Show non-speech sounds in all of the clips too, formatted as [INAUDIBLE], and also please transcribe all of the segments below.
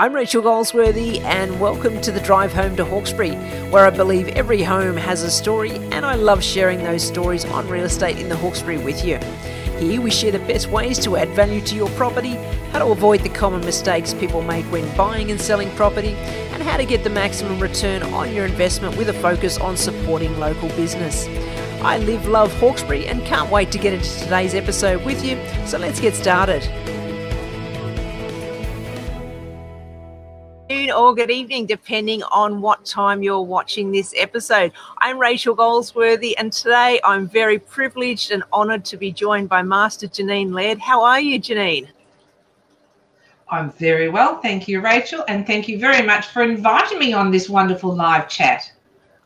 I'm Rachael Goldsworthy, and welcome to the drive home to Hawkesbury, where I believe every home has a story, and I love sharing those stories on real estate in the Hawkesbury with you. Here we share the best ways to add value to your property, how to avoid the common mistakes people make when buying and selling property, and how to get the maximum return on your investment with a focus on supporting local business. I live, love Hawkesbury, and can't wait to get into today's episode with you, so let's get started. Or good evening, depending on what time you're watching this episode. I'm Rachael Goldsworthy, and today I'm very privileged and honoured to be joined by Master Janene Laird. How are you, Janene? I'm very well, thank you, Rachael, and thank you very much for inviting me on this wonderful live chat.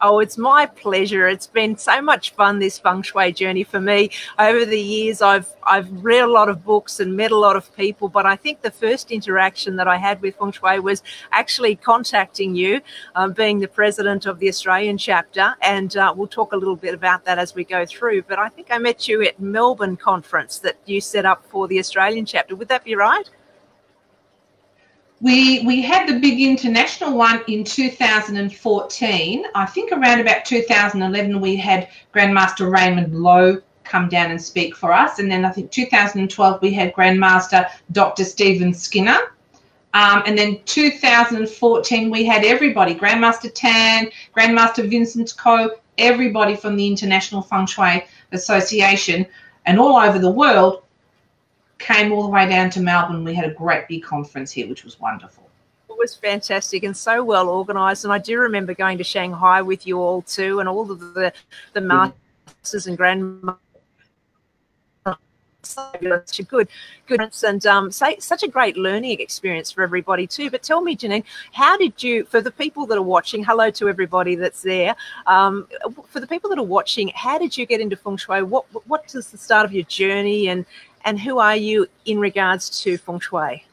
Oh, it's my pleasure. It's been so much fun this feng shui journey for me. Over the years, I've I've read a lot of books and met a lot of people, but I think the first interaction that I had with feng shui was actually contacting you, um, being the president of the Australian chapter, and uh, we'll talk a little bit about that as we go through. But I think I met you at Melbourne conference that you set up for the Australian chapter. Would that be right? We we had the big international one in 2014. I think around about 2011 we had Grandmaster Raymond Lo come down and speak for us, and then I think 2012 we had Grandmaster Dr. Stephen Skinner. Um, and then 2014 we had everybody, Grandmaster Tan, Grandmaster Vincent Koh, everybody from the International Feng Shui Association and all over the world came all the way down to Melbourne. We had a great big conference here, which was wonderful. It was fantastic and so well organised. And I do remember going to Shanghai with you all too, and all of the the masters and grandmasters such a good, good, and um, say, such a great learning experience for everybody too. But tell me, Janene, how did you, for the people that are watching, hello to everybody that's there. Um, for the people that are watching, how did you get into feng shui? What, what does the start of your journey, and and who are you in regards to feng shui?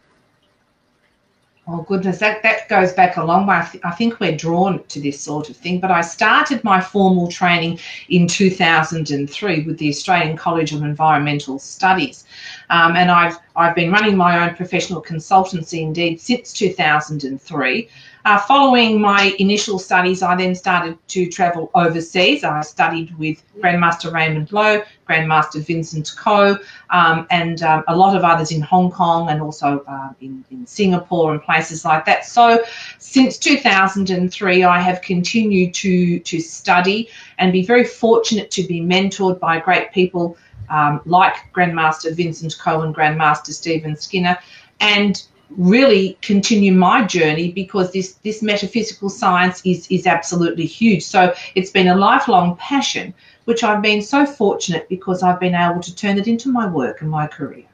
Oh goodness, that, that goes back a long way. I, th- I, think we're drawn to this sort of thing. But I started my formal training in 2003 with the Australian College of Environmental Studies, um, and I've I've been running my own professional consultancy indeed since 2003. Uh, following my initial studies, I then started to travel overseas. I studied with Grandmaster Raymond Lo, Grandmaster Vincent Koh, um, and um, a lot of others in Hong Kong and also uh, in, in Singapore and places like that. So, since 2003, I have continued to, to study and be very fortunate to be mentored by great people um, like Grandmaster Vincent Koh and Grandmaster Stephen Skinner. And really continue my journey because this this metaphysical science is is absolutely huge. So it's been a lifelong passion which I've been so fortunate because I've been able to turn it into my work and my career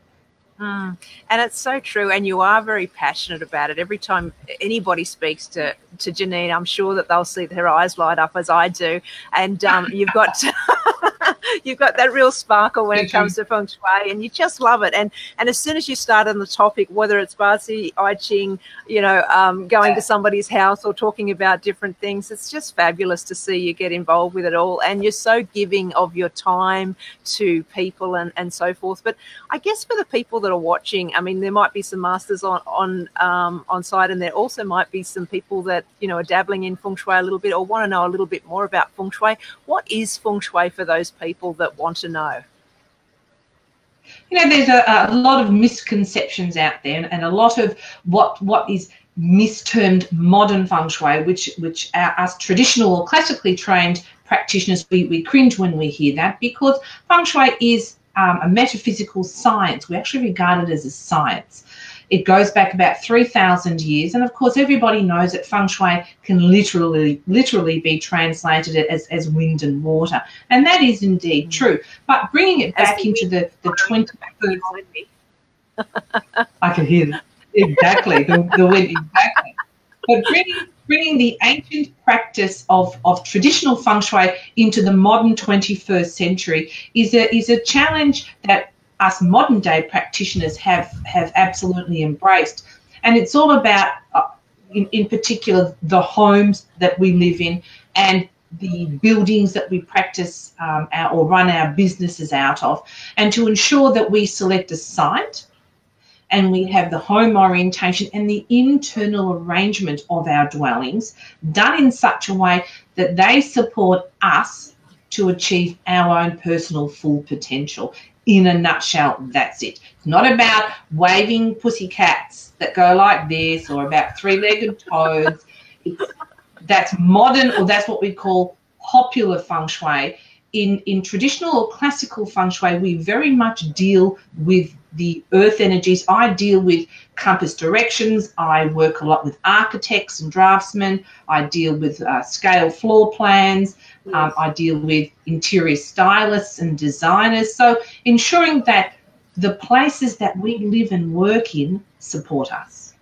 Mm. And it's so true, and you are very passionate about it. Every time anybody speaks to to Janene, I'm sure that they'll see their eyes light up as I do. And um, [LAUGHS] you've got [LAUGHS] you've got that real sparkle when it comes to feng shui, and you just love it. And and as soon as you start on the topic, whether it's Bazi, I Ching, you know, um, going to somebody's house or talking about different things, it's just fabulous to see you get involved with it all. And you're so giving of your time to people and and so forth. But I guess for the people that are watching, I mean, there might be some masters on on um, on site, and there also might be some people that you know are dabbling in feng shui a little bit or want to know a little bit more about feng shui. What is feng shui for those people that want to know? You know, there's a, a lot of misconceptions out there, and a lot of what what is mistermed modern feng shui, which which our, us traditional or classically trained practitioners we, we cringe when we hear that because feng shui is um, a metaphysical science. We actually regard it as a science. It goes back about 3,000 years. And of course, everybody knows that feng shui can literally, literally be translated as, as wind and water. And that is indeed mm. true. But bringing it back into the, the 21st. I can hear that. Exactly. the, the wind, exactly. But bringing bringing the ancient practice of, of traditional feng shui into the modern 21st century is a, is a challenge that us modern day practitioners have, have absolutely embraced. And it's all about, uh, in, in particular, the homes that we live in and the buildings that we practice um, our, or run our businesses out of, and to ensure that we select a site and we have the home orientation and the internal arrangement of our dwellings done in such a way that they support us to achieve our own personal full potential. In a nutshell, that's it. It's not about waving pussy cats that go like this or about three legged toads. It's, that's modern, or that's what we call popular feng shui. In, in traditional or classical feng shui, we very much deal with the earth energies. I deal with compass directions. I work a lot with architects and draftsmen. I deal with uh, scale floor plans. Um, I deal with interior stylists and designers. So ensuring that the places that we live and work in support us.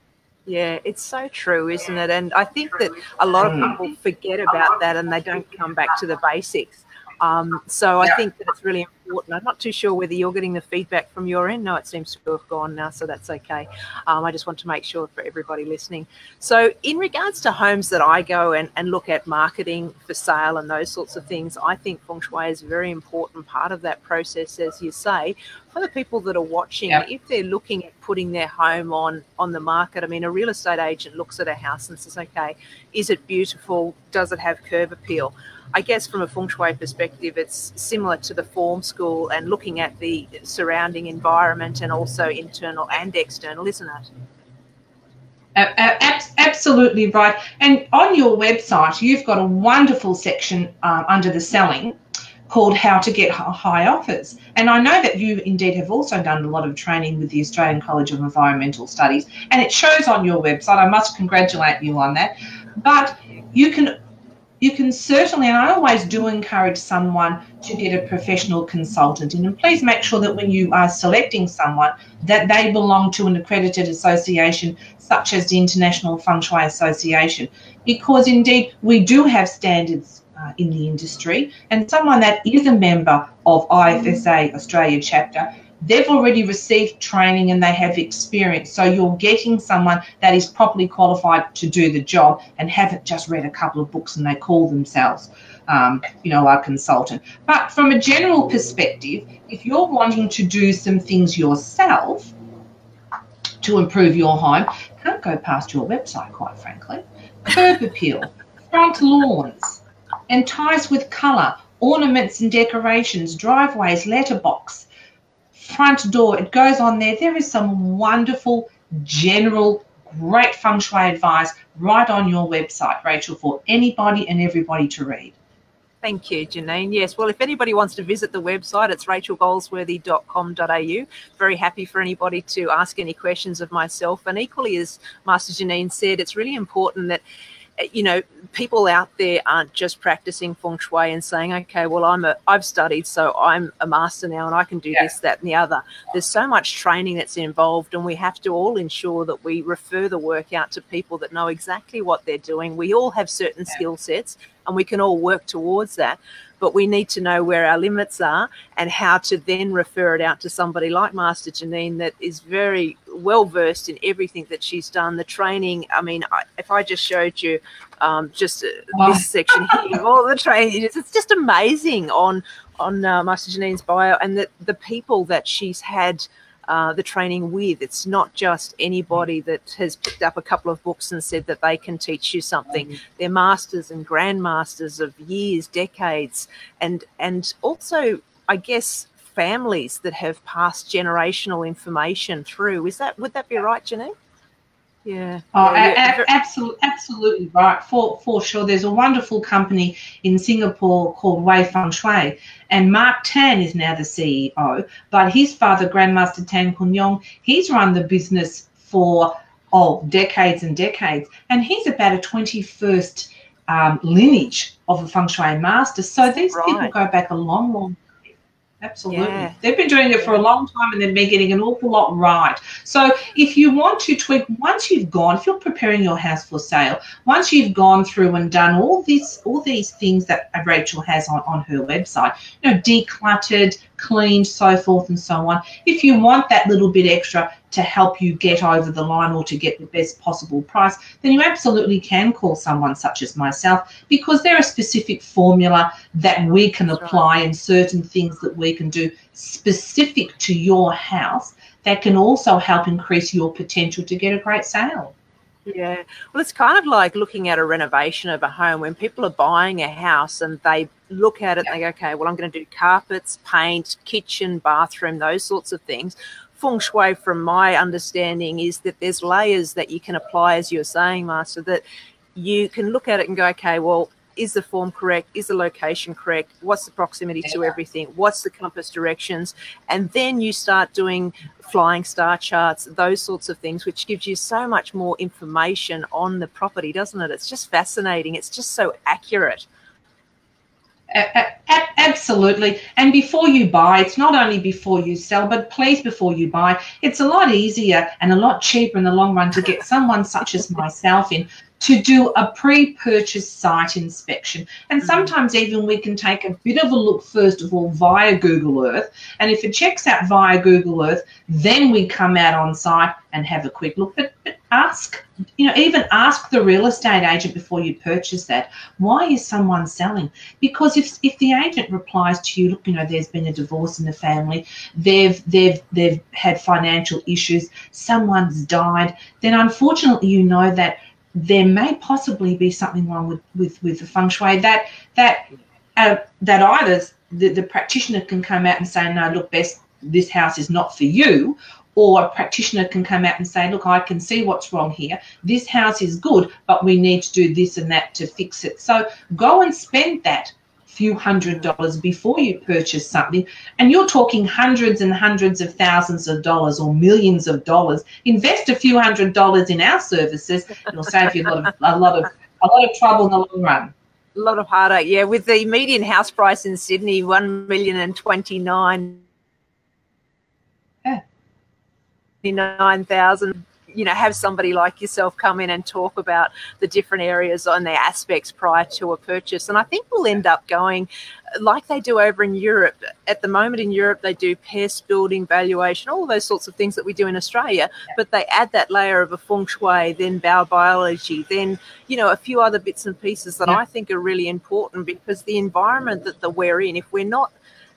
Yeah, it's so true, isn't it? And I think that a lot of people forget about that and they don't come back to the basics. Um, so I think that it's really important. I'm not too sure whether you're getting the feedback from your end. No, it seems to have gone now, so that's okay. Um, I just want to make sure for everybody listening. So, in regards to homes that I go and, and look at marketing for sale and those sorts of things, I think feng shui is a very important part of that process, as you say. For the people that are watching, yep. if they're looking at putting their home on on the market, I mean, a real estate agent looks at a house and says, "Okay, is it beautiful? Does it have curb appeal?" I guess from a feng shui perspective, it's similar to the form school and looking at the surrounding environment and also internal and external, isn't it? Absolutely right. And on your website, you've got a wonderful section um, under the selling called How to Get High Offers. And I know that you indeed have also done a lot of training with the Australian College of Environmental Studies, and it shows on your website. I must congratulate you on that. But you can you can certainly, and I always do encourage someone to get a professional consultant. And please make sure that when you are selecting someone, that they belong to an accredited association such as the International Feng Shui Association, because indeed we do have standards uh, in the industry, and someone that is a member of IFSA Australia chapter they've already received training and they have experience. So you're getting someone that is properly qualified to do the job and haven't just read a couple of books and they call themselves, um, you know, a consultant. But from a general perspective, if you're wanting to do some things yourself to improve your home, can't go past your website, quite frankly. Curb appeal, front lawns, and ties with colour, ornaments and decorations, driveways, letterbox front door. It goes on there. There is some wonderful general great feng shui advice right on your website, Rachael, for anybody and everybody to read. Thank you, Janene. Yes, well, if anybody wants to visit the website, it's rachaelgoldsworthy.com.au. Very happy for anybody to ask any questions of myself. And equally, as Master Janene said, it's really important that Eh, you know, people out there aren't just practicing feng shui and saying, okay, well, I'm a, I've studied, so I'm a master now and I can do yeah. this, that, and the other. There's so much training that's involved, and we have to all ensure that we refer the work out to people that know exactly what they're doing. We all have certain yeah. skill sets, and we can all work towards that but we need to know where our limits are and how to then refer it out to somebody like Master Janene that is very well versed in everything that she's done. The training, I mean, I, if I just showed you um, just uh, wow. this section here, all the training, it's, it's just amazing on on uh, Master Janene's bio and the, the people that she's had uh, the training with. It's not just anybody that has picked up a couple of books and said that they can teach you something. They're masters and grandmasters of years, decades, and and also, I guess, families that have passed generational information through. Is that would that be right, Janene? Yeah. Oh, yeah, a- absolutely, absolutely right. For for sure. There's a wonderful company in Singapore called Way Feng Shui, and Mark Tan is now the CEO. But his father, Grandmaster Tan Khoon Yong, he's run the business for oh decades and decades, and he's about a 21st um, lineage of a Feng Shui master. So these right. people go back a long, long Absolutely. Yeah. They've been doing it for a long time and they've been getting an awful lot right. So if you want to tweak, once you've gone, if you're preparing your house for sale, once you've gone through and done all this, all these things that Rachael has on, on her website, you know, decluttered, cleaned, so forth and so on. If you want that little bit extra to help you get over the line or to get the best possible price, then you absolutely can call someone such as myself because there are specific formula that we can apply and certain things that we can do specific to your house that can also help increase your potential to get a great sale. Yeah. Well, it's kind of like looking at a renovation of a home when people are buying a house and they look at it and they go, okay, well, I'm going to do carpets, paint, kitchen, bathroom, those sorts of things. Feng Shui, from my understanding, is that there's layers that you can apply, as you're saying, Master, that you can look at it and go, okay, well, is the form correct? Is the location correct? What's the proximity yeah. to everything? What's the compass directions? And then you start doing flying star charts, those sorts of things, which gives you so much more information on the property, doesn't it? It's just fascinating. It's just so accurate. Absolutely. And before you buy, it's not only before you sell, but please, before you buy, it's a lot easier and a lot cheaper in the long run to get [LAUGHS] someone such as myself in to do a pre-purchase site inspection. And mm. sometimes even we can take a bit of a look first of all via Google Earth. And if it checks out via Google Earth, then we come out on site and have a quick look. But, but ask, you know, even ask the real estate agent before you purchase that. Why is someone selling? Because if if the agent replies to you, look, you know, there's been a divorce in the family, they've they've they've had financial issues, someone's died, then unfortunately you know that there may possibly be something wrong with with, with the feng shui that that uh, that either the, the practitioner can come out and say no look best this house is not for you or a practitioner can come out and say look i can see what's wrong here. This house is good but we need to do this and that to fix it. So go and spend that few hundred dollars before you purchase something and you're talking hundreds and hundreds of thousands of dollars or millions of dollars invest a few hundred dollars in our services it'll save you a lot of a lot of a lot of trouble in the long run. A lot of heartache yeah. With the median house price in sydney 1 million and 29 yeah. 9,000 you know have somebody like yourself come in and talk about the different areas on their aspects prior to a purchase. And i think we'll end up going like they do over in europe at the moment in europe they do pest building valuation all those sorts of things that we do in australia. But they add that layer of a feng shui then biology then you know a few other bits and pieces that yeah. i think are really important because the environment that, that we're in if we're not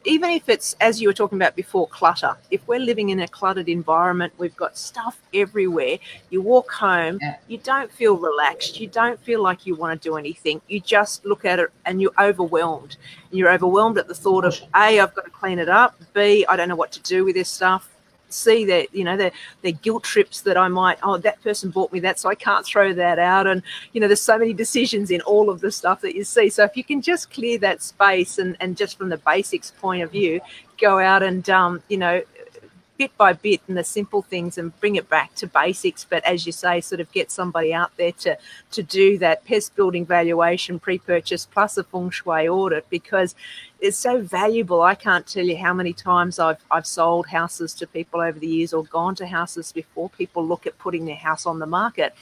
even if it's as you were talking about before clutter. If we're living in a cluttered environment we've got stuff everywhere. You walk home yeah. you don't feel relaxed. You don't feel like you want to do anything. You just look at it and you're overwhelmed. You're overwhelmed at the thought of a i've got to clean it up. B i don't know what to do with this stuff see that you know their their guilt trips that I might oh that person bought me that so I can't throw that out. And you know there's so many decisions in all of the stuff that you see. So if you can just clear that space and and just from the basics point of view go out and um, you know bit by bit and the simple things and bring it back to basics. But as you say sort of get somebody out there to to do that pest building valuation pre-purchase plus a feng shui audit because it's so valuable. I can't tell you how many times i've i've sold houses to people over the years or gone to houses before people look at putting their house on the market.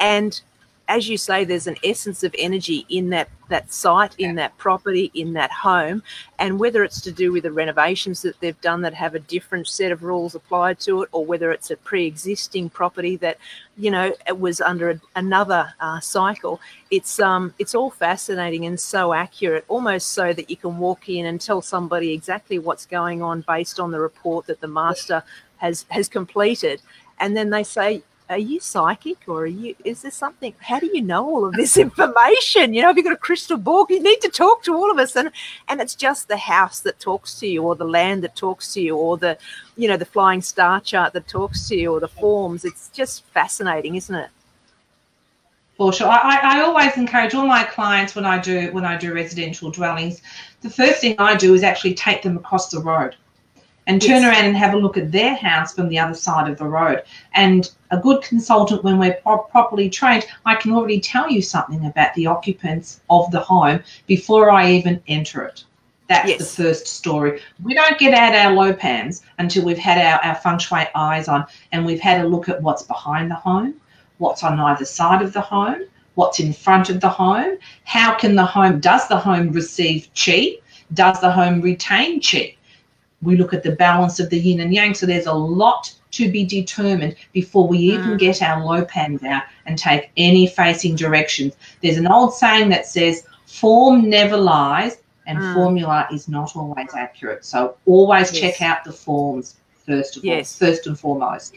And as you say, there's an essence of energy in that that site, in that property, in that home, and whether it's to do with the renovations that they've done that have a different set of rules applied to it, or whether it's a pre-existing property that you know it was under a, another uh, cycle, it's um it's all fascinating and so accurate, almost so that you can walk in and tell somebody exactly what's going on based on the report that the master has has completed, and then they say are you psychic or are you is there something how do you know all of this [LAUGHS] information? You know have you've got a crystal ball? You need to talk to all of us. And and it's just the house that talks to you or the land that talks to you or the you know the flying star chart that talks to you or the forms. It's just fascinating isn't it? For sure. I, I always encourage all my clients when i do when i do residential dwellings the first thing i do is actually take them across the road and turn yes. around and have a look at their house from the other side of the road. And a good consultant, when we're pro- properly trained, I can already tell you something about the occupants of the home before I even enter it. That's yes. the first story. We don't get out our lopans until we've had our, our feng shui eyes on and we've had a look at what's behind the home, what's on either side of the home, what's in front of the home, how can the home, does the home receive chi? Does the home retain chi? We look at the balance of the yin and yang. So there's a lot to be determined before we even mm. get our lopans out and take any facing directions. There's an old saying that says, form never lies and mm. formula is not always accurate. So always yes. check out the forms. first of Yes. all, first and foremost.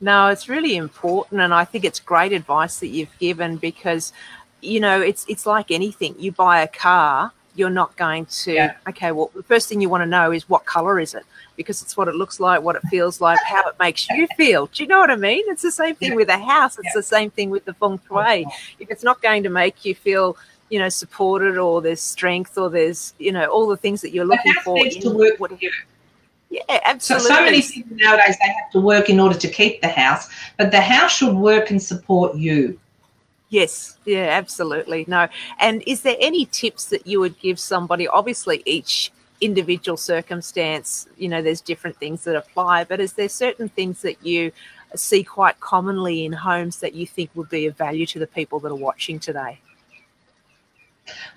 No, it's really important, and I think it's great advice that you've given because, you know, it's it's like anything. You buy a car, you're not going to. Yeah. Okay, well, the first thing you want to know is what color is it because it's what it looks like, what it feels like, how it makes you [LAUGHS] feel. Do you know what I mean? It's the same thing Yeah. with a house. It's Yeah. the same thing with the feng shui. If it's not going to make you feel, you know, supported or there's strength or there's, you know, all the things that you're looking for. needs to work what- you. yeah, absolutely So, so many people nowadays they have to work in order to keep the house, but the house should work and support you. Yes, yeah, absolutely. No. And is there any tips that you would give somebody? Obviously, each individual circumstance, you know, there's different things that apply, but is there certain things that you see quite commonly in homes that you think would be of value to the people that are watching today?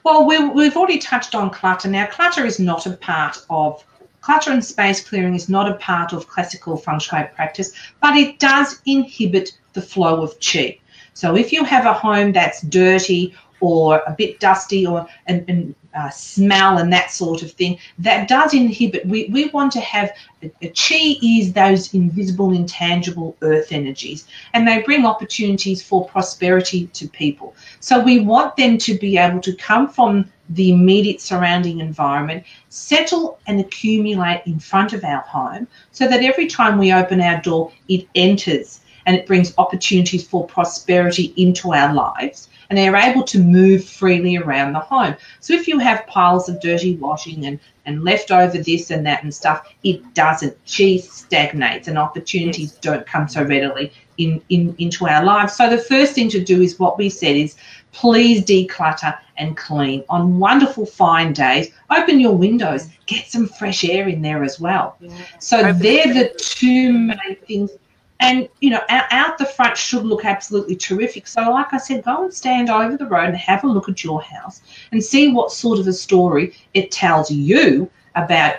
Well, we, we've already touched on clutter. Now, clutter is not a part of clutter and space clearing is not a part of classical feng shui practice, but it does inhibit the flow of qi. So, if you have a home that's dirty or a bit dusty or and, and uh, smell and that sort of thing, that does inhibit. We, we want to have a, a chi is those invisible, intangible earth energies, and they bring opportunities for prosperity to people. So we want them to be able to come from the immediate surrounding environment, settle and accumulate in front of our home so that every time we open our door, it enters and it brings opportunities for prosperity into our lives. And they're able to move freely around the home. So if you have piles of dirty washing and, and leftover this and that and stuff, it doesn't. She stagnates and opportunities don't come so readily in, in into our lives. So the first thing to do is what we said is please declutter and clean. On wonderful fine days, open your windows, mm. get some fresh air in there as well. So Open they're the two main things. And you know, out, the front should look absolutely terrific. So, like I said, go and stand over the road and have a look at your house and see what sort of a story it tells you about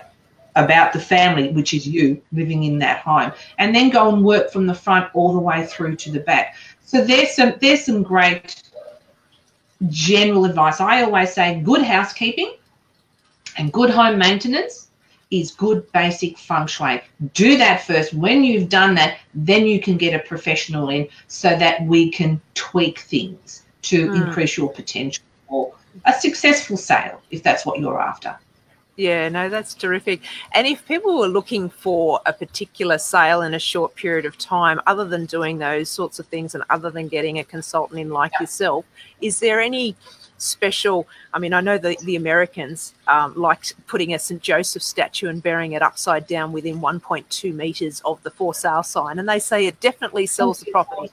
about the family, which is you living in that home, and then go and work from the front all the way through to the back. So there's some there's some great general advice. I always say good housekeeping and good home maintenance is good basic feng shui. Do that first. When you've done that, then you can get a professional in so that we can tweak things to Mm. increase your potential for a successful sale if that's what you're after. Yeah, no, that's terrific. And if people were looking for a particular sale in a short period of time, other than doing those sorts of things and other than getting a consultant in like yourself, is there any special? I mean, I know the, the Americans um, like putting a St. Joseph statue and burying it upside down within 1.2 meters of the for sale sign, and they say it definitely sells the property.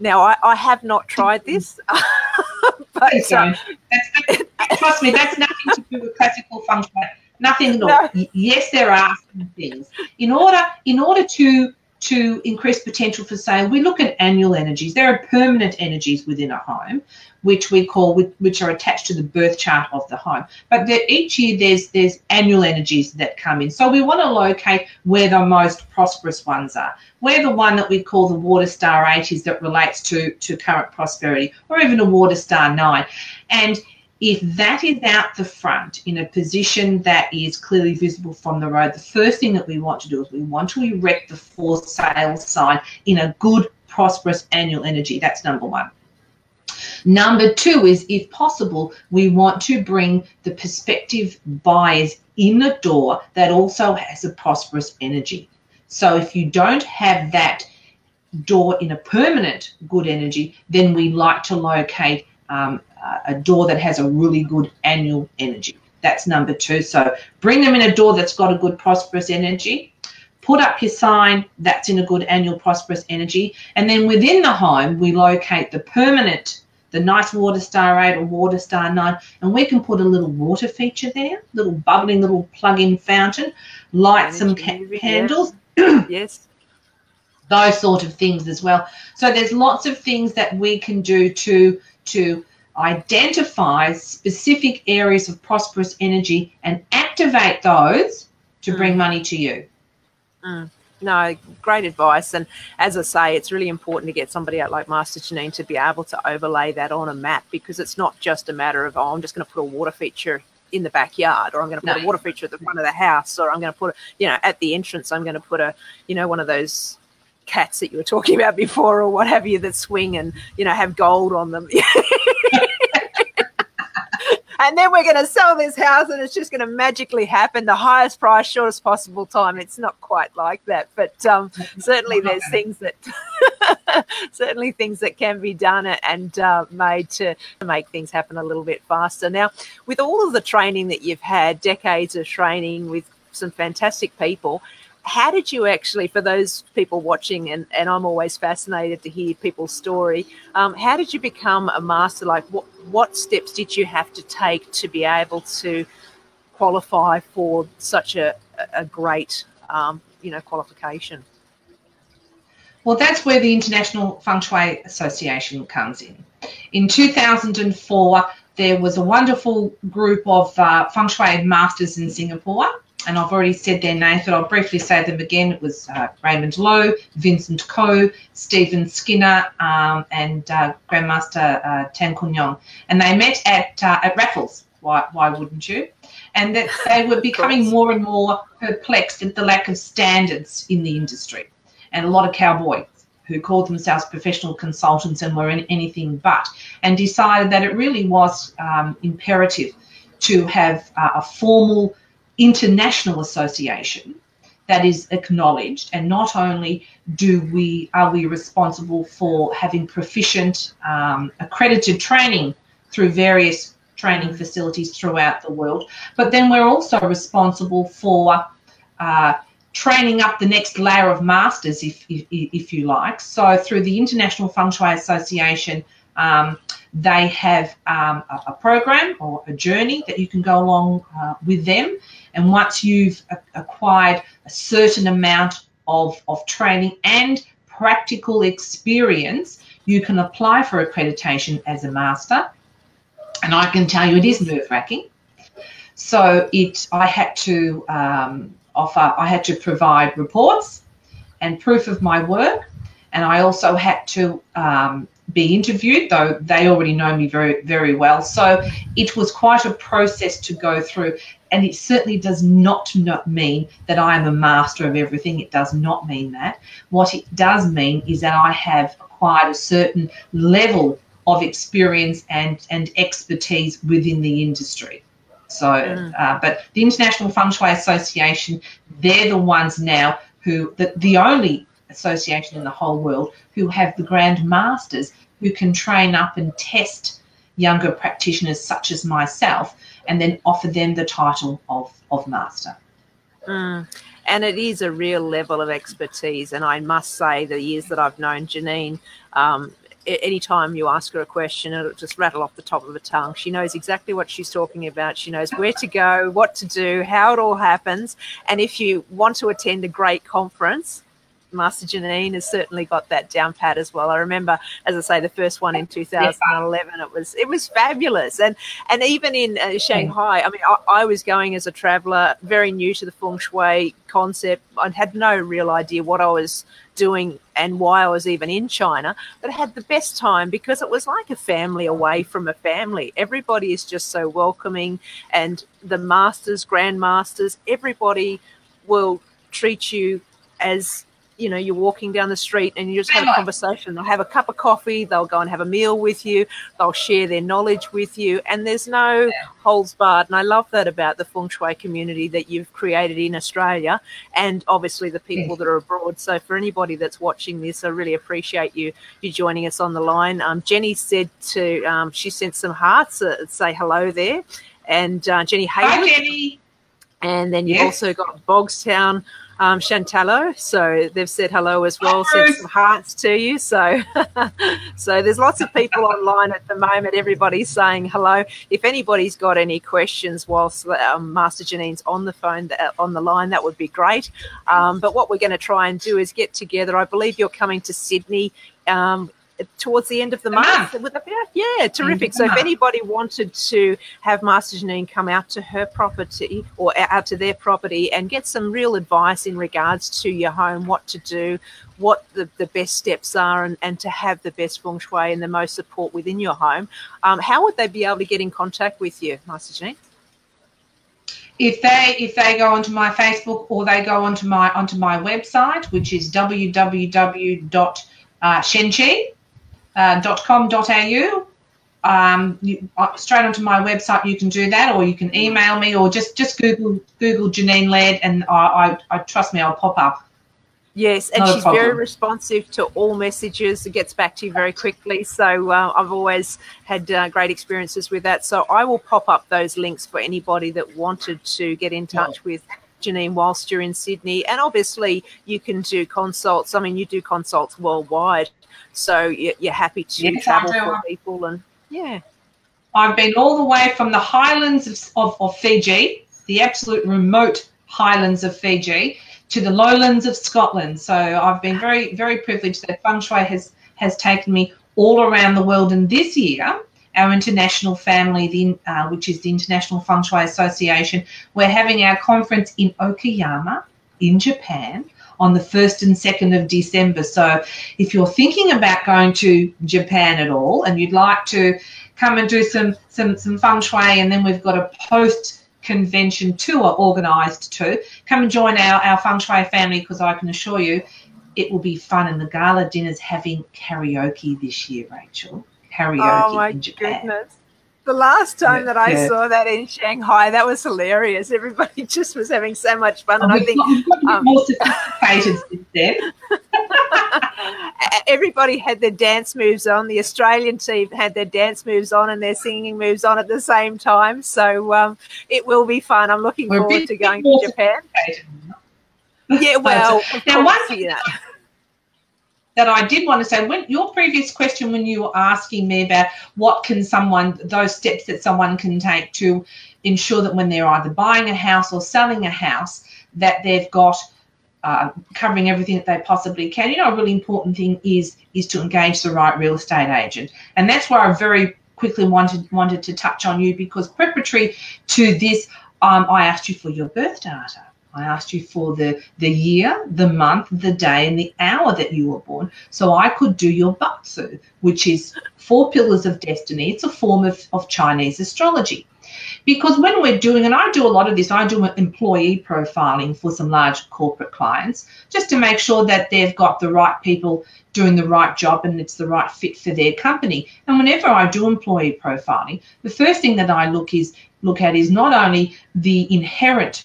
Now, I, I have not tried this, [LAUGHS] but Please uh. That's, that's, trust me, that's nothing to do with classical function. Nothing. [LAUGHS] No. Yes, there are some things. In order, in order to to increase potential for sale, we look at annual energies. There are permanent energies within a home, which we call which, are attached to the birth chart of the home. But there, each year there's there's annual energies that come in. So we want to locate where the most prosperous ones are. Where the one that we call the water star eight is that relates to to current prosperity, or even a water star nine, and if that is out the front in a position that is clearly visible from the road, the first thing that we want to do is we want to erect the for sale sign in a good, prosperous annual energy. That's number one. Number two is, if possible, we want to bring the prospective buyers in the door that also has a prosperous energy. So if you don't have that door in a permanent good energy, then we like to locate um, a door that has a really good annual energy. That's number two. So bring them in a door that's got a good prosperous energy. Put up your sign that's in a good annual prosperous energy. And then within the home, we locate the permanent, the nice water star 8 or water star 9. And we can put a little water feature there, little bubbling little plug-in fountain, light some ca- candles, [CLEARS THROAT] yes, those sort of things as well. So there's lots of things that we can do to to identify specific areas of prosperous energy and activate those to bring mm. money to you. Mm. No, great advice. And as I say, it's really important to get somebody out like Master Janene to be able to overlay that on a map because it's not just a matter of, oh, I'm just going to put a water feature in the backyard, or I'm going to put no. a water feature at the front of the house, or I'm going to put, a, you know, at the entrance, I'm going to put a, you know, one of those cats that you were talking about before, or what have you, that swing and you know have gold on them. [LAUGHS] and then we're going to sell this house and it's just going to magically happen the highest price shortest possible time. It's not quite like that but um, [LAUGHS] certainly there's things that [LAUGHS] certainly things that can be done and uh, made to make things happen a little bit faster. Now with all of the training that you've had decades of training with some fantastic people how did you actually, for those people watching, and, and I'm always fascinated to hear people's story, um, how did you become a master? Like, what, what steps did you have to take to be able to qualify for such a, a great, um, you know, qualification? Well, that's where the International Feng Shui Association comes in. In 2004, there was a wonderful group of uh, Feng Shui masters in Singapore and I've already said their names, but I'll briefly say them again. It was uh, Raymond Lo, Vincent Koh, Stephen Skinner, um, and uh, Grandmaster uh, Tan Khoon Yong. And they met at, uh, at Raffles. Why, why wouldn't you? And that [LAUGHS] they were becoming more and more perplexed at the lack of standards in the industry. And a lot of cowboys who called themselves professional consultants and were in anything but, and decided that it really was um, imperative to have uh, a formal international association that is acknowledged and not only do we are we responsible for having proficient um, accredited training through various training facilities throughout the world but then we're also responsible for uh, training up the next layer of masters if, if, if you like so through the international feng shui association um, they have um, a, a, program or a journey that you can go along uh, with them. And once you've acquired a certain amount of, of training and practical experience, you can apply for accreditation as a master. And I can tell you it is nerve wracking. So it, I had to um, offer, I had to provide reports and proof of my work, and I also had to um, be interviewed, though they already know me very, very well. So it was quite a process to go through. And it certainly does not mean that I am a master of everything. It does not mean that. What it does mean is that I have acquired a certain level of experience and, and expertise within the industry. So, mm. uh, but the International Feng Shui Association, they're the ones now who, the, the only association in the whole world who have the grand masters who can train up and test younger practitioners such as myself and then offer them the title of, of master. Mm. And it is a real level of expertise. And I must say, the years that I've known Janene, um, anytime you ask her a question, it'll just rattle off the top of her tongue. She knows exactly what she's talking about. She knows where to go, what to do, how it all happens. And if you want to attend a great conference, Master Janene has certainly got that down pat as well. I remember, as I say, the first one in [LAUGHS] 2011. It was it was fabulous, and and even in uh, Shanghai. I mean, I, I, was going as a traveller, very new to the feng shui concept. I had no real idea what I was doing and why I was even in China, but I had the best time because it was like a family away from a family. Everybody is just so welcoming, and the masters, grandmasters, everybody will treat you as you know you're walking down the street and you just have a conversation. They'll have a cup of coffee they'll go and have a meal with you they'll share their knowledge with you and there's no yeah. holes barred. And i love that about the feng shui community that you've created in australia and obviously the people that are abroad. So for anybody that's watching this i really appreciate you you joining us on the line. Um, jenny said to um, she sent some hearts uh, say hello there. And uh, jenny Haywood. Hi, jenny. And then you've yes. also got bogstown um, Chantalo. So they've said hello as well, sent some hearts to you. So, [LAUGHS] so there's lots of people online at the moment. Everybody's saying hello. If anybody's got any questions whilst um, Master Janene's on the phone, uh, on the line, that would be great. Um, but what we're going to try and do is get together. I believe you're coming to Sydney um, towards the end of the, the month. month. Yeah, terrific. So if anybody wanted to have Master Janene come out to her property or out to their property and get some real advice in regards to your home, what to do, what the, the best steps are, and, and to have the best feng shui and the most support within your home, um, how would they be able to get in contact with you, Master Janene? if they if they go onto my Facebook or they go onto my onto my website, which is www.shenqi.com.au, um, you, uh, straight onto my website you can do that, or you can email me, or just just Google Google Janene Laird, and I, I, I trust me, I'll pop up. Yes, and Not she's very responsive to all messages. It gets back to you very quickly. So uh, I've always had uh, great experiences with that. So I will pop up those links for anybody that wanted to get in touch yeah. with Janene whilst you're in Sydney. And obviously, you can do consults. I mean, you do consults worldwide. So you're happy to yes, travel for people. And yeah. I've been all the way from the highlands of, of, of Fiji, the absolute remote highlands of Fiji to the lowlands of Scotland. So I've been very, very privileged that feng shui has has taken me all around the world. And this year, our international family, the, uh, which is the International Feng Shui Association, we're having our conference in Okayama, in Japan, on the 1st and 2nd of December. So if you're thinking about going to Japan at all and you'd like to come and do some some some feng shui and then we've got a post convention tour organised too. Come and join our, our Feng Shui family because I can assure you it will be fun. And the gala dinner's having karaoke this year, Rachael. Karaoke oh my in Japan. Goodness. The last time that I yeah. saw that in Shanghai, that was hilarious. Everybody [LAUGHS] just was having so much fun, and oh, I think got, um, more sophisticated since then. [LAUGHS] [LAUGHS] everybody had their dance moves on. The Australian team had their dance moves on and their singing moves on at the same time. So um, it will be fun. I'm looking We're forward to going to Japan. Yeah, well, now one thing that that I did want to say when your previous question when you were asking me about what can someone those steps that someone can take to ensure that when they're either buying a house or selling a house that they've got uh, covering everything that they possibly can. You know, a really important thing is is to engage the right real estate agent, and that's why I very quickly wanted wanted to touch on you because preparatory to this, um, I asked you for your birth data. I asked you for the, the year, the month, the day, and the hour that you were born. So I could do your Bazi, which is four pillars of destiny. It's a form of, of Chinese astrology. Because when we're doing, and I do a lot of this, I do employee profiling for some large corporate clients just to make sure that they've got the right people doing the right job and it's the right fit for their company. And whenever I do employee profiling, the first thing that I look is look at is not only the inherent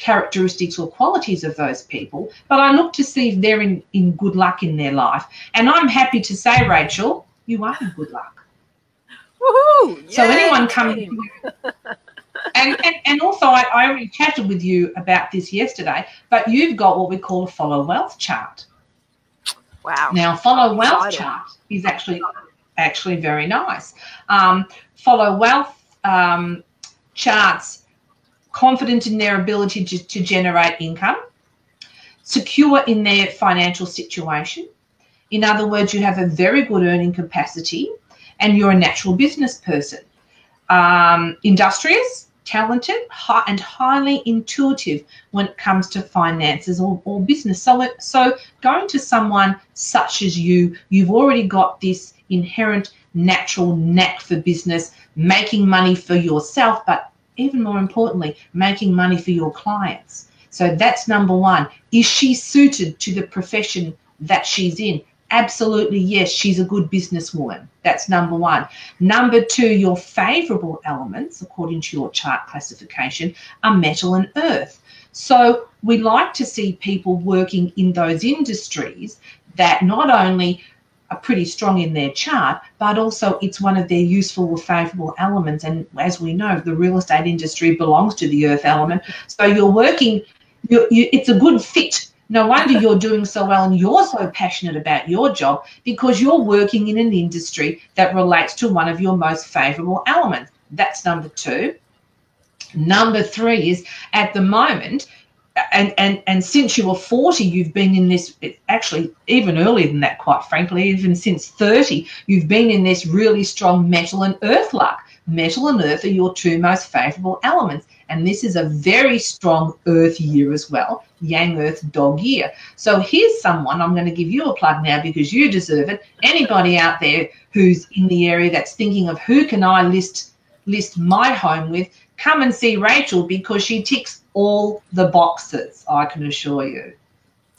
characteristics or qualities of those people, but I look to see if they're in, in good luck in their life. And I'm happy to say, Rachael, you are in good luck. Woohoo! So Yay. anyone coming [LAUGHS] and, and, and also I, I already chatted with you about this yesterday, but you've got what we call a follow wealth chart. Wow. Now follow wealth chart is actually actually very nice. Um, follow wealth um, charts confident in their ability to, to generate income, secure in their financial situation. In other words, you have a very good earning capacity and you're a natural business person. Um, industrious, talented, high, and highly intuitive when it comes to finances or, or business. So, so going to someone such as you, you've already got this inherent natural knack for business, making money for yourself, but even more importantly, making money for your clients. So that's number one. Is she suited to the profession that she's in? Absolutely, yes, she's a good businesswoman. That's number one. Number two, your favorable elements, according to your chart classification, are metal and earth. So we like to see people working in those industries that not only are pretty strong in their chart, but also it's one of their useful or favorable elements. And as we know, the real estate industry belongs to the earth element. So you're working, you're, you, it's a good fit. No wonder you're doing so well and you're so passionate about your job because you're working in an industry that relates to one of your most favorable elements. That's number two. Number three is at the moment, and and and since you were 40 you've been in this actually even earlier than that quite frankly even since 30 you've been in this really strong metal and earth luck. Metal and earth are your two most favorable elements and this is a very strong earth year as well yang earth dog year. So here's someone i'm going to give you a plug now because you deserve it. Anybody out there who's in the area that's thinking of who can i list list my home with come and see Rachael because she ticks all the boxes, I can assure you.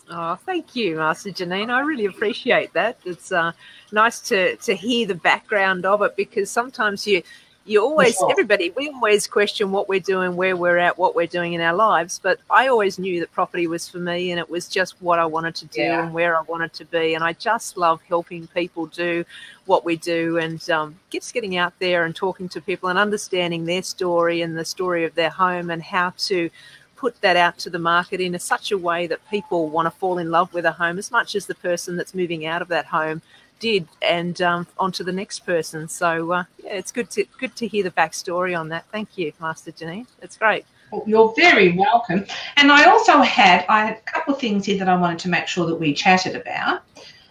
Oh, thank you, Master Janene. I really appreciate that. It's uh, nice to to hear the background of it because sometimes you you always sure. everybody we always question what we're doing where we're at what we're doing in our lives but i always knew that property was for me and it was just what i wanted to do yeah. and where i wanted to be and i just love helping people do what we do and um, just getting out there and talking to people and understanding their story and the story of their home and how to put that out to the market in a, such a way that people want to fall in love with a home as much as the person that's moving out of that home did, and um, on to the next person. So uh, yeah, it's good to good to hear the backstory on that. Thank you, Master Janene. It's great. Well, you're very welcome. And I also had I had a couple of things here that I wanted to make sure that we chatted about.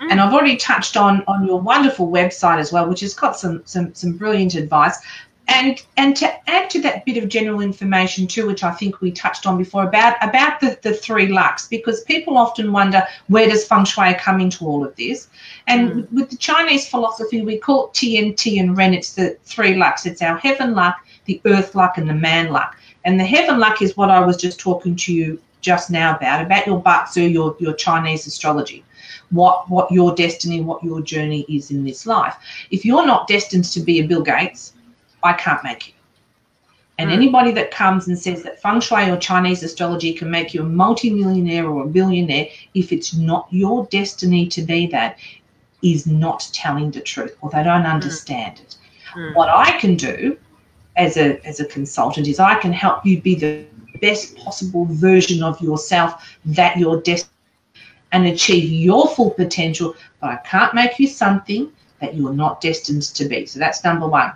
Mm. And I've already touched on on your wonderful website as well, which has got some some some brilliant advice. And and to add to that bit of general information too, which I think we touched on before about about the, the three lux, because people often wonder where does feng shui come into all of this. And mm. with the Chinese philosophy, we call it Tian Di and Ren. It's the three lux. It's our heaven luck, the earth luck, and the man luck. And the heaven luck is what I was just talking to you just now about about your Bazi, your your Chinese astrology what what your destiny, what your journey is in this life. If you're not destined to be a Bill Gates, I can't make you. And mm. anybody that comes and says that feng shui or Chinese astrology can make you a multimillionaire or a billionaire, if it's not your destiny to be that, is not telling the truth or they don't hmm. understand mm. it. Mm. What I can do as a as a consultant is I can help you be the best possible version of yourself that you're destined and achieve your full potential, but I can't make you something that you're not destined to be. So that's number one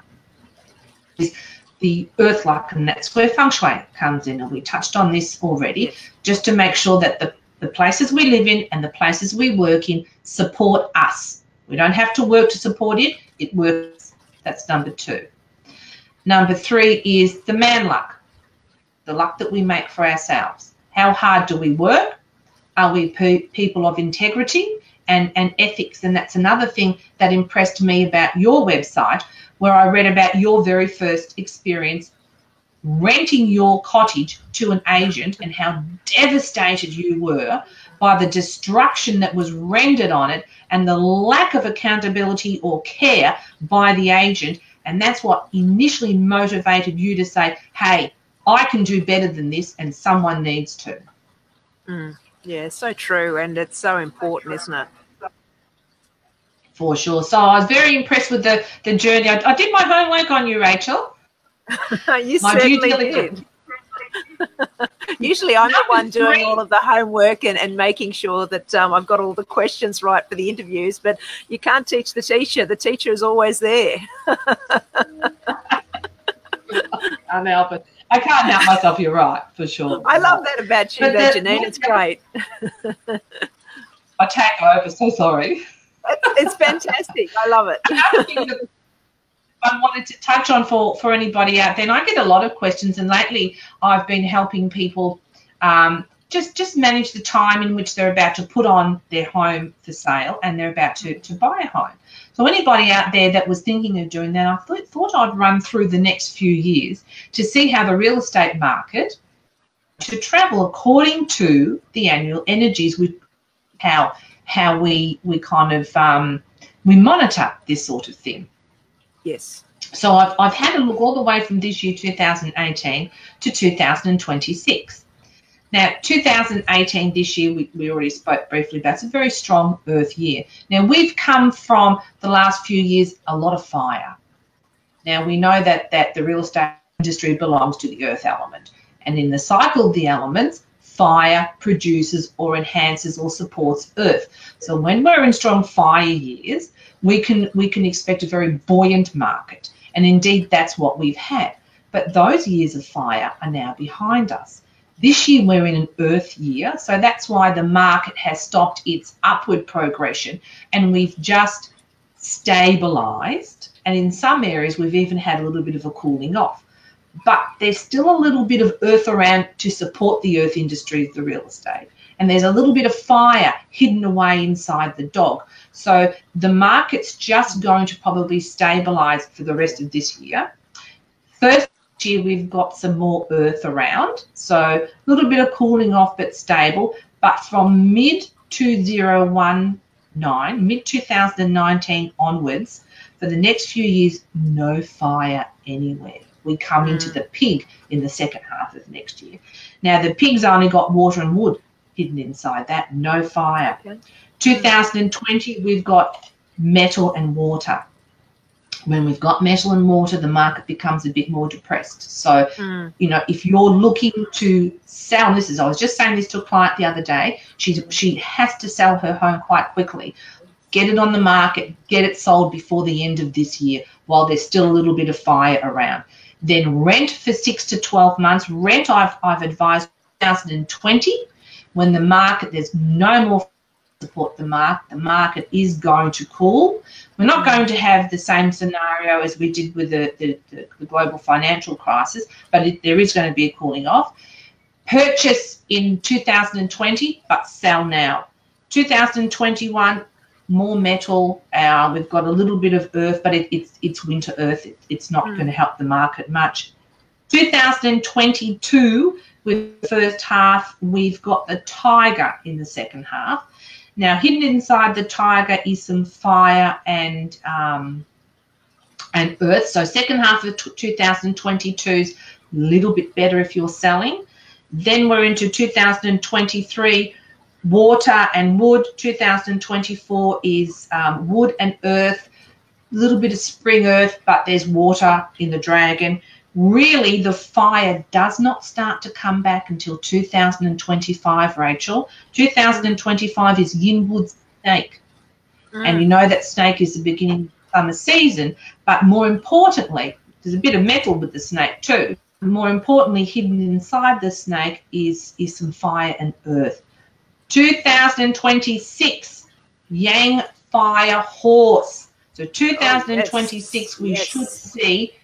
is the earth luck, and that's where feng shui comes in. And we touched on this already, just to make sure that the, the places we live in and the places we work in support us. We don't have to work to support it, it works. That's number two. Number three is the man luck, the luck that we make for ourselves. How hard do we work? Are we pe- people of integrity and, and ethics? And that's another thing that impressed me about your website where I read about your very first experience renting your cottage to an agent and how devastated you were by the destruction that was rendered on it and the lack of accountability or care by the agent. And that's what initially motivated you to say, hey, I can do better than this and someone needs to. Mm, yeah, so true. And it's so important, isn't it? for sure. So I was very impressed with the the journey. I, I did my homework on you, Rachael. [LAUGHS] you my certainly did. [LAUGHS] Usually, I'm the one doing all of the homework and, and making sure that um, I've got all the questions right for the interviews. But you can't teach the teacher; the teacher is always there. [LAUGHS] I'm helping. I can't help myself. You're right, for sure. I love that about you, though, Janene. It's great. I take over. So sorry it's fantastic. I love it. I wanted to touch on for, for anybody out there, and I get a lot of questions, and lately I've been helping people um, just just manage the time in which they're about to put on their home for sale and they're about to, to buy a home. So anybody out there that was thinking of doing that, I th- thought I'd run through the next few years to see how the real estate market to travel according to the annual energies with how how we we kind of um, we monitor this sort of thing. Yes. So I've, I've had a look all the way from this year 2018 to 2026. Now, 2018, this year, we, we already spoke briefly about, it's a very strong earth year. Now, we've come from the last few years a lot of fire. Now, we know that, that the real estate industry belongs to the earth element. And in the cycle of the elements, fire produces or enhances or supports earth. So when we're in strong fire years, we can we can expect a very buoyant market. And indeed that's what we've had. But those years of fire are now behind us. This year we're in an earth year, so that's why the market has stopped its upward progression and we've just stabilized. And in some areas, we've even had a little bit of a cooling off but there's still a little bit of earth around to support the earth industry of the real estate. And there's a little bit of fire hidden away inside the dog. So the market's just going to probably stabilize for the rest of this year. First year we've got some more earth around. So a little bit of cooling off but stable. But from mid 2019, mid 2019 onwards, for the next few years, no fire anywhere. We come mm. into the pig in the second half of next year. Now the pig's only got water and wood hidden inside that, no fire. Okay. 2020, we've got metal and water when we've got metal and water, the market becomes a bit more depressed. So, mm. you know, if you're looking to sell, this is I was just saying this to a client the other day. She's she has to sell her home quite quickly. Get it on the market, get it sold before the end of this year, while there's still a little bit of fire around. Then rent for six to twelve months. Rent I've I've advised 2020 when the market there's no more support the market. The market is going to cool. We're not going to have the same scenario as we did with the, the, the global financial crisis, but it, there is going to be a cooling off. Purchase in 2020, but sell now. 2021, more metal. Uh, we've got a little bit of earth, but it, it's it's winter earth. It, it's not mm. going to help the market much. 2022, with the first half, we've got the tiger in the second half. Now, hidden inside the tiger is some fire and um, and earth. So second half of 2022 is a little bit better if you're selling. Then we're into 2023, water and wood. 2024 is um, wood and earth, a little bit of spring earth, but there's water in the dragon really the fire does not start to come back until 2025, Rachael. 2025 is Yinwood snake. Mm. And you know that snake is the beginning of summer season, but more importantly, there's a bit of metal with the snake too. More importantly, hidden inside the snake is, is some fire and earth. 2026, Yang Fire Horse. So 2026, oh, we yes. should see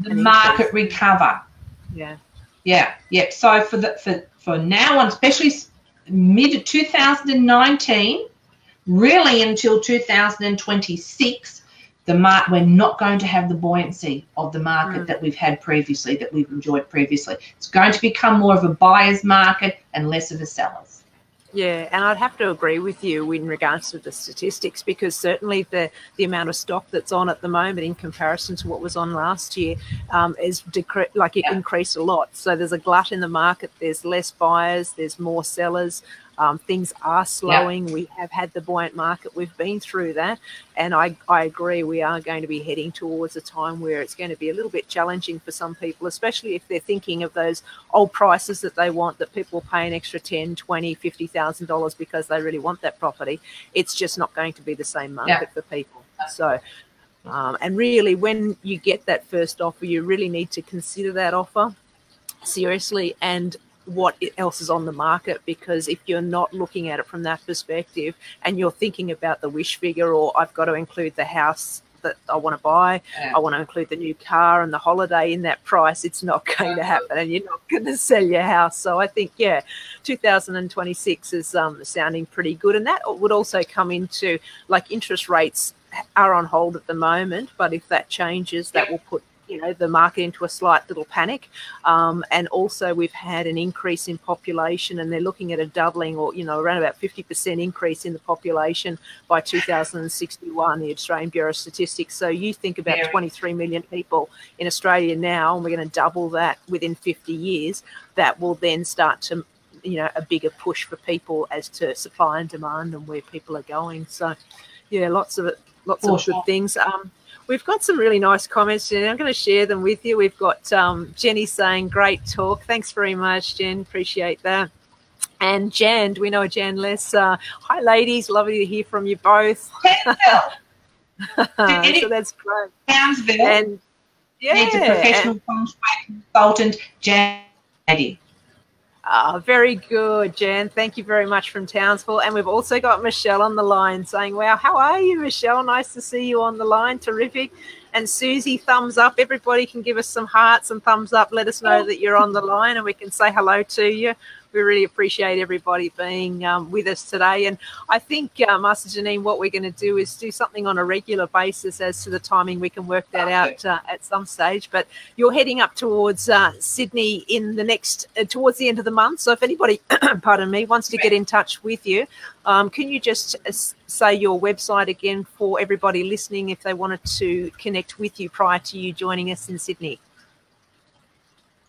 the market recover. Yeah. Yeah, yeah. So for the for for now on, especially mid 2019, really until 2026, the mar- we're not going to have the buoyancy of the market mm. that we've had previously, that we've enjoyed previously. It's going to become more of a buyer's market and less of a seller's. Yeah, and I'd have to agree with you in regards to the statistics because certainly the, the amount of stock that's on at the moment in comparison to what was on last year um, is decre- like it yeah. increased a lot. So there's a glut in the market. There's less buyers. There's more sellers. Um, things are slowing. Yeah. We have had the buoyant market. We've been through that. And I, I agree, we are going to be heading towards a time where it's going to be a little bit challenging for some people, especially if they're thinking of those old prices that they want, that people pay an extra 10, 20, $50,000 because they really want that property. It's just not going to be the same market yeah. for people. So, um, and really, when you get that first offer, you really need to consider that offer seriously and what else is on the market because if you're not looking at it from that perspective and you're thinking about the wish figure or I've got to include the house that I want to buy, yeah. I want to include the new car and the holiday in that price, it's not going to happen and you're not going to sell your house. So I think, yeah, 2026 is um, sounding pretty good. And that would also come into like interest rates are on hold at the moment, but if that changes, that will put you know the market into a slight little panic. Um, and also we've had an increase in population, and they're looking at a doubling or you know around about 50% increase in the population by 2061. The Australian Bureau of Statistics. So you think about yeah. 23 million people in Australia now, and we're going to double that within 50 years. That will then start to you know a bigger push for people as to supply and demand and where people are going. So yeah, lots of it, lots of good things. Um, We've got some really nice comments, Jen. I'm going to share them with you. We've got um, Jenny saying, great talk. Thanks very much, Jen. Appreciate that. And Jan, do we know Jan Les? Uh, hi, ladies. Lovely to hear from you both. [LAUGHS] so that's great. Townsville. And yeah. Needs a professional consultant, Jan Eddie. Oh, very good, Jan. Thank you very much from Townsville. And we've also got Michelle on the line saying, Wow, how are you, Michelle? Nice to see you on the line. Terrific. And Susie, thumbs up. Everybody can give us some hearts and thumbs up. Let us know that you're on the line and we can say hello to you. We really appreciate everybody being um, with us today. And I think, uh, Master Janene, what we're going to do is do something on a regular basis as to the timing. We can work that out uh, at some stage. But you're heading up towards uh, Sydney in the next, uh, towards the end of the month. So if anybody, [COUGHS] pardon me, wants to get in touch with you, um, can you just uh, say your website again for everybody listening if they wanted to connect with you prior to you joining us in Sydney?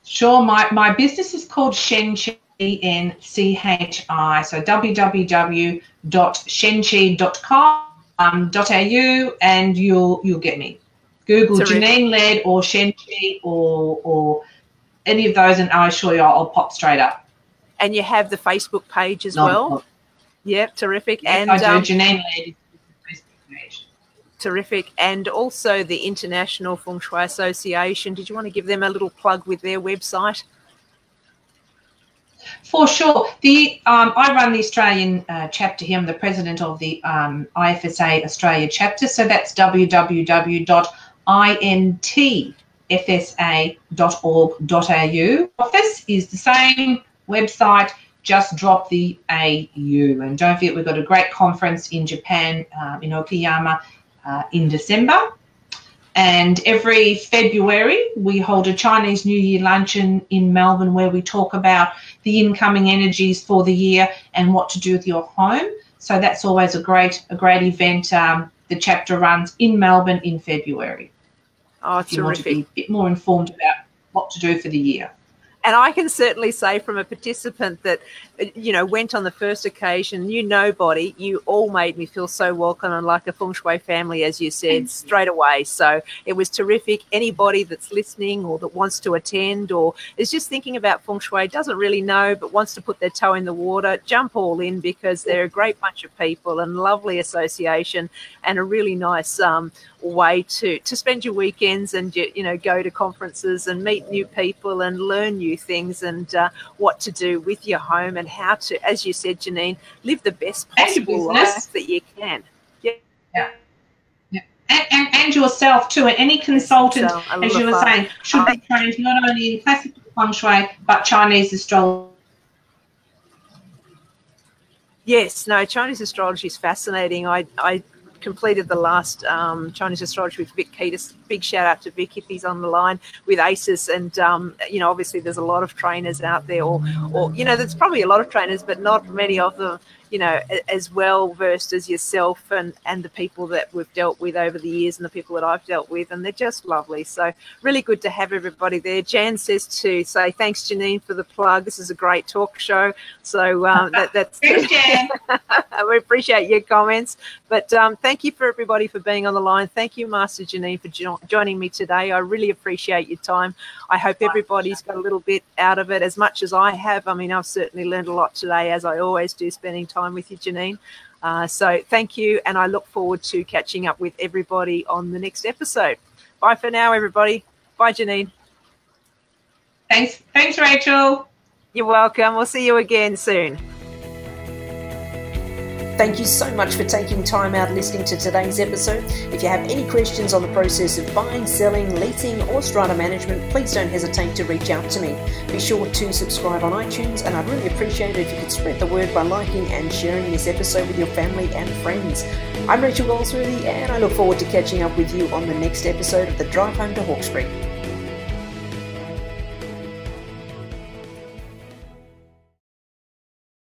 Sure. My, my business is called Shen Chi, E-N-C-H-I. So www.shenchi.com.au and you'll you'll get me. Google Terrific. Janene Laird or Shen Chi or or any of those and I assure you I'll, I'll pop straight up. And you have the Facebook page as no, well. No. Yep, terrific. Yes, and I do. Um, Janene Laird Terrific. And also the International Feng Shui Association. Did you want to give them a little plug with their website? For sure. The um, I run the Australian uh, chapter here. I'm the president of the um, IFSA Australia chapter. So that's www.intfsa.org.au. Office is the same website. Just drop the AU. And don't forget, we've got a great conference in Japan, um, in Okayama, uh, in December. And every February, we hold a Chinese New Year luncheon in Melbourne where we talk about the incoming energies for the year and what to do with your home. So that's always a great a great event. Um, the chapter runs in Melbourne in February. Oh, if you terrific. want to be a bit more informed about what to do for the year and I can certainly say from a participant that, you know, went on the first occasion, knew nobody, you all made me feel so welcome and like a feng shui family, as you said, straight away. So it was terrific. Anybody that's listening or that wants to attend or is just thinking about feng shui, doesn't really know, but wants to put their toe in the water, jump all in because they're a great bunch of people and lovely association and a really nice um, way to to spend your weekends and you, you know go to conferences and meet new people and learn new things and uh, what to do with your home and how to as you said janene live the best possible life that you can yeah, yeah. And, and, and, yourself too. And any consultant, so, as you were fun. saying, should be trained not only in classical feng shui but Chinese astrology. Yes, no, Chinese astrology is fascinating. I, I completed the last um, Chinese astrology with Vic Ketis. Big shout out to Vic if he's on the line with ACES. And, um, you know, obviously there's a lot of trainers out there, or, or, you know, there's probably a lot of trainers, but not many of them you know, as well versed as yourself and, and the people that we've dealt with over the years and the people that I've dealt with. And they're just lovely. So, really good to have everybody there. Jan says to say thanks, Janene, for the plug. This is a great talk show. So, um, that, [LAUGHS] that's [LAUGHS] we appreciate your comments. But um, thank you for everybody for being on the line. Thank you, Master Janene, for jo- joining me today. I really appreciate your time. I hope everybody's got a little bit out of it as much as I have. I mean, I've certainly learned a lot today, as I always do, spending time time with you, Janene. Uh, so thank you, and I look forward to catching up with everybody on the next episode. Bye for now, everybody. Bye, Janene. Thanks, thanks, Rachael. You're welcome. We'll see you again soon. Thank you so much for taking time out listening to today's episode. If you have any questions on the process of buying, selling, leasing, or strata management, please don't hesitate to reach out to me. Be sure to subscribe on iTunes, and I'd really appreciate it if you could spread the word by liking and sharing this episode with your family and friends. I'm Rachael Goldsworthy, and I look forward to catching up with you on the next episode of the Drive Home to Hawkesbury.